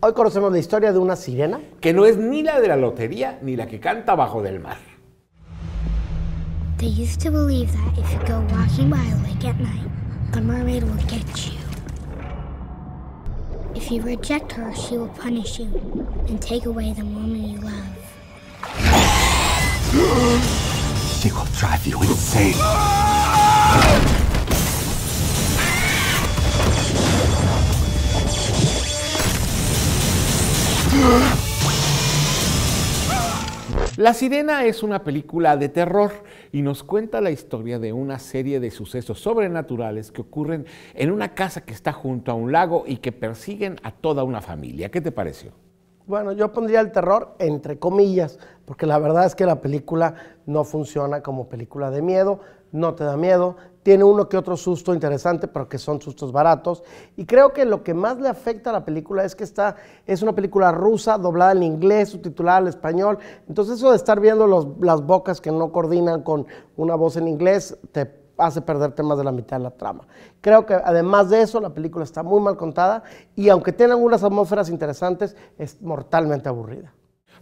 Hoy conocemos la historia de una sirena. Que no es ni la de la lotería ni la que canta bajo del mar. They used to believe that if you go walking by a lake at night, the mermaid will get you. If you reject her, she will punish you and take away the woman you love. She will drive you insane. La Sirena es una película de terror y nos cuenta la historia de una serie de sucesos sobrenaturales que ocurren en una casa que está junto a un lago y que persiguen a toda una familia. ¿Qué te pareció? Bueno, yo pondría el terror entre comillas, porque la verdad es que la película no funciona como película de miedo, no te da miedo, tiene uno que otro susto interesante, pero que son sustos baratos. Y creo que lo que más le afecta a la película es que esta es una película rusa, doblada en inglés, subtitulada al español. Entonces eso de estar viendo las bocas que no coordinan con una voz en inglés, te hace perderte más de la mitad de la trama. Creo que además de eso, la película está muy mal contada y aunque tiene algunas atmósferas interesantes, es mortalmente aburrida.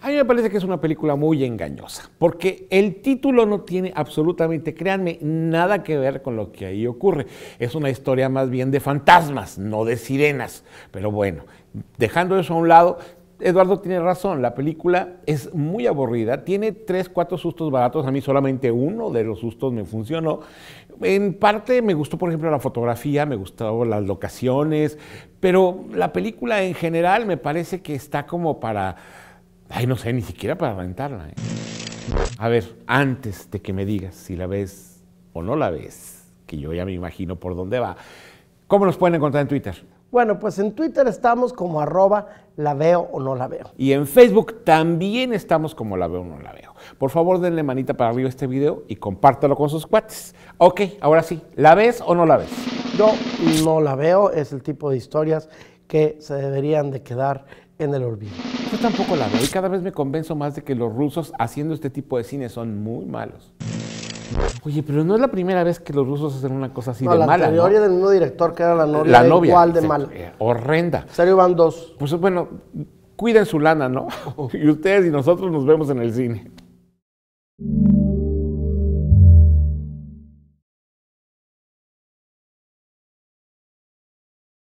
A mí me parece que es una película muy engañosa, porque el título no tiene absolutamente, créanme, nada que ver con lo que ahí ocurre. Es una historia más bien de fantasmas, no de sirenas. Pero bueno, dejando eso a un lado, Eduardo tiene razón, la película es muy aburrida, tiene tres, cuatro sustos baratos, a mí solamente uno de los sustos me funcionó. En parte me gustó, por ejemplo, la fotografía, me gustaron las locaciones, pero la película en general me parece que está como para Ay, no sé, ni siquiera para rentarla. ¿eh? A ver, antes de que me digas si la ves o no la ves, que yo ya me imagino por dónde va, ¿cómo nos pueden encontrar en Twitter? Bueno, pues en Twitter estamos como arroba la veo o no la veo. Y en Facebook también estamos como la veo o no la veo. Por favor, denle manita para arriba a este video y compártelo con sus cuates. Ok, ahora sí, ¿la ves o no la ves? Yo no la veo, es el tipo de historias que se deberían de quedar en el olvido. Yo tampoco la veo y cada vez me convenzo más de que los rusos haciendo este tipo de cine son muy malos. Oye, pero no es la primera vez que los rusos hacen una cosa así de la mala. La del mismo director que era la novia, la novia igual de mala. Eh, horrenda. serio van dos. Pues bueno, cuiden su lana, ¿no? y ustedes y nosotros nos vemos en el cine.